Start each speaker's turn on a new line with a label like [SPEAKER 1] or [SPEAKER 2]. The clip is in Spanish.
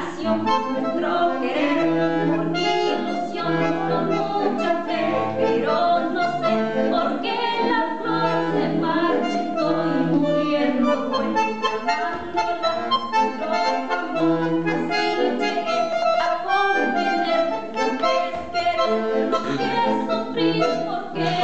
[SPEAKER 1] oración, nuestro querer, porque ilusión, con mucha fe, pero no sé por qué la flor se marchitó y muriendo fue, llamándola nuestro amor, así llegué a comprender lo que es querer, lo es sufrir, porque